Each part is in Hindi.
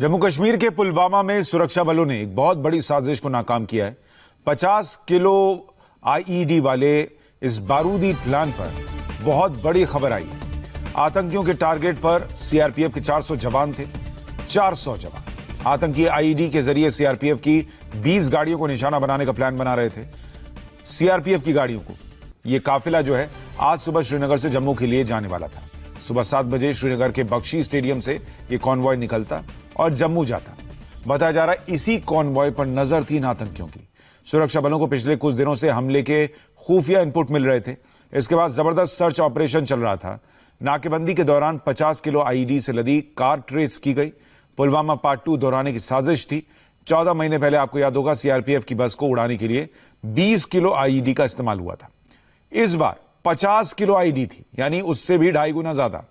जम्मू कश्मीर के पुलवामा में सुरक्षा बलों ने एक बहुत बड़ी साजिश को नाकाम किया है। 50 किलो आईईडी वाले इस बारूदी प्लान पर बहुत बड़ी खबर आई। आतंकियों के टारगेट पर सीआरपीएफ के 400 जवान थे। 400 जवान। आतंकी आईईडी के ज़रिए सीआरपीएफ की 20 गाड़ियों को निशाना बनाने का प्लान बना रहे थे। सीआरपीएफ की गाड़ियों को। यह काफिला जो है, आज सुबह श्रीनगर से जम्मू के लिए जाने वाला था। सुबह सात बजे श्रीनगर के बख्शी स्टेडियम से यह कॉन्वॉय निकलता। और जम्मू जाता। बताया जा रहा है इसी कॉन्वॉय पर नज़र थी इन आतंकियों की। सुरक्षा बलों को पिछले कुछ दिनों से हमले के खुफिया इनपुट मिल रहे थे। इसके बाद ज़बरदस्त सर्च ऑपरेशन चल रहा था। नाकेबंदी के दौरान 50 किलो आईईडी से लदी कार ट्रेस की गई। पुलवामा पार्ट टू दोहराने की साजिश थी। चौदह महीने पहले आपको याद होगा सीआरपीएफ की बस को उड़ाने के लिए 20 किलो आईडी का इस्तेमाल हुआ था। इस बार 50 किलो आईडी थी, यानी उससे भी ढाई गुना ज़्यादा।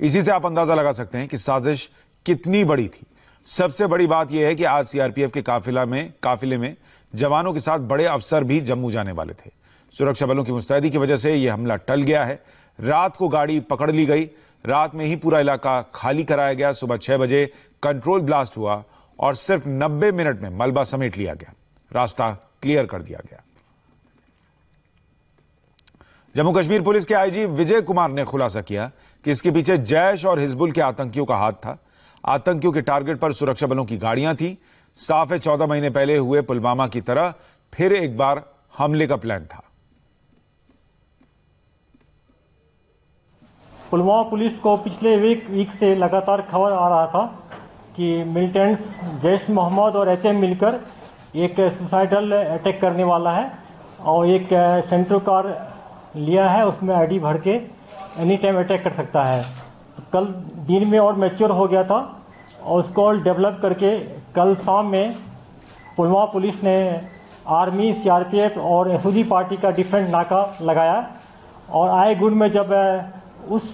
इसी से आप अंदाज़ा लगा सकते हैं कि साजिश कितनी बड़ी थी। सबसे बड़ी बात यह है कि आज सीआरपीएफ के काफिला में, काफिले में जवानों के साथ बड़े अफसर भी जम्मू जाने वाले थे। सुरक्षा बलों की मुस्तैदी की वजह से यह हमला टल गया है। रात को गाड़ी पकड़ ली गई। रात में ही पूरा इलाका खाली कराया गया। सुबह छह बजे कंट्रोल ब्लास्ट हुआ और सिर्फ़ 90 मिनट में मलबा समेट लिया गया। रास्ता क्लियर कर दिया गया। जम्मू कश्मीर पुलिस के आईजी विजय कुमार ने खुलासा किया कि इसके पीछे जैश और हिजबुल के आतंकियों का हाथ था। आतंकियों के टारगेट पर सुरक्षा बलों की गाड़ियाँ थी। साफ़ है, चौदह महीने पहले हुए पुलवामा की तरह फिर एक बार हमले का प्लान था। पुलवामा पुलिस को पिछले वीक वीक से लगातार खबर आ रहा था कि मिलिटेंट्स जैश मोहम्मद और एचएम मिलकर एक सुसाइडल अटैक करने वाला है और एक सेंट्रो कार लिया है, उसमें आईडी भर के एनी टाइम अटैक कर सकता है। कल दिन में और मैच्योर हो गया था और उसको और डेवलप करके कल शाम में पुलवामा पुलिस ने आर्मी सीआरपीएफ और एसओजी पार्टी का डिफरेंट नाका लगाया। और आए गुड में जब उस,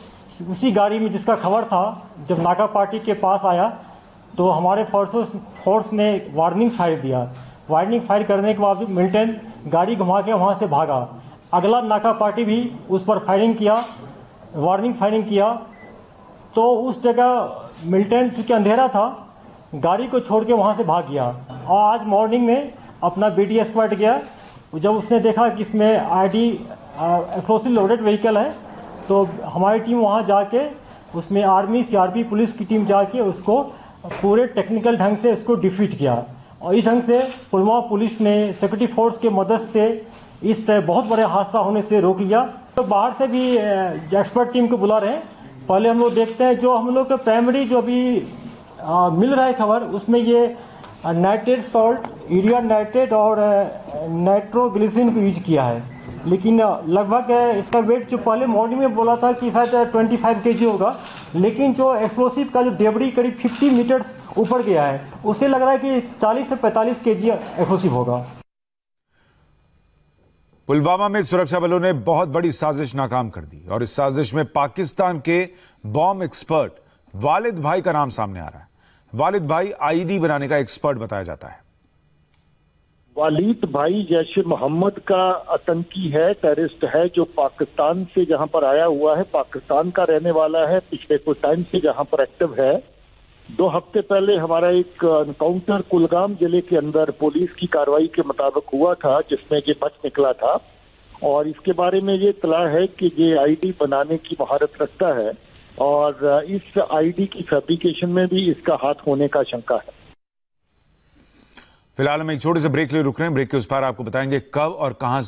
उसी गाड़ी में जिसका खबर था, जब नाका पार्टी के पास आया तो हमारे फोर्सेस फोर्स ने वार्निंग फायर दिया। वार्निंग फायर करने के बाद मिल्टन गाड़ी घुमा के वहाँ से भागा। अगला नाका पार्टी भी उस पर फायरिंग किया। वार्निंग फायरिंग किया। तो उस जगह मिलिटेंट चूँकि अंधेरा था, गाड़ी को छोड़ के वहाँ से भाग गया। और आज मॉर्निंग में अपना बी टी गया। जब उसने देखा कि इसमें I D explosive loaded vehicle है तो हमारी टीम वहाँ जाके, उसमें आर्मी सीआरपी पुलिस की टीम जाके उसको पूरे टेक्निकल ढंग से इसको डिफीट किया। और इस ढंग से पुलवामा पुलिस ने सिक्योरिटी फोर्स के मदद से इस बहुत बड़े हादसा होने से रोक लिया। तो बाहर से भी एक्सपर्ट टीम को बुला रहे हैं। पहले हम लोग देखते हैं जो हम लोग का प्राइमरी जो अभी आ, मिल रहा है खबर उसमें ये नाइट्रेट सॉल्ट यूरिया नाइट्रेट और नाइट्रोग्लिसिन को यूज़ किया है। लेकिन लगभग इसका वेट जो पहले मॉर्निंग में बोला था कि शायद 25 फाइव के होगा लेकिन जो एक्सप्लोसिव का जो डेबड़ी करीब 50 मीटर ऊपर गया है उससे लग रहा है कि 40 से 45 के जी एक्सप्लोसिव होगा। पुलवामा में सुरक्षा बलों ने बहुत बड़ी साजिश नाकाम कर दी और इस साजिश में पाकिस्तान के बॉम्ब एक्सपर्ट वालिद भाई का नाम सामने आ रहा है। वालिद भाई आईडी बनाने का एक्सपर्ट बताया जाता है। वालिद भाई जैश मोहम्मद का आतंकी है, टेररिस्ट है, जो पाकिस्तान से जहाँ पर आया हुआ है। पाकिस्तान का रहने वाला है, पिछले कुछ टाइम से जहाँ पर एक्टिव है। दो हफ़्ते पहले हमारा एक एनकाउंटर कुलगाम ज़िले के अंदर पुलिस की कार्रवाई के मुताबिक हुआ था, जिसमें ये बच निकला था। और इसके बारे में ये इतला है कि ये आईडी बनाने की महारत रखता है और इस आईडी की फैब्रिकेशन में भी इसका हाथ होने का शंका है। फ़िलहाल हम एक छोटे से ब्रेक लिए रुक रहे हैं। ब्रेक के उस पार आपको बताएँगे कब और कहाँ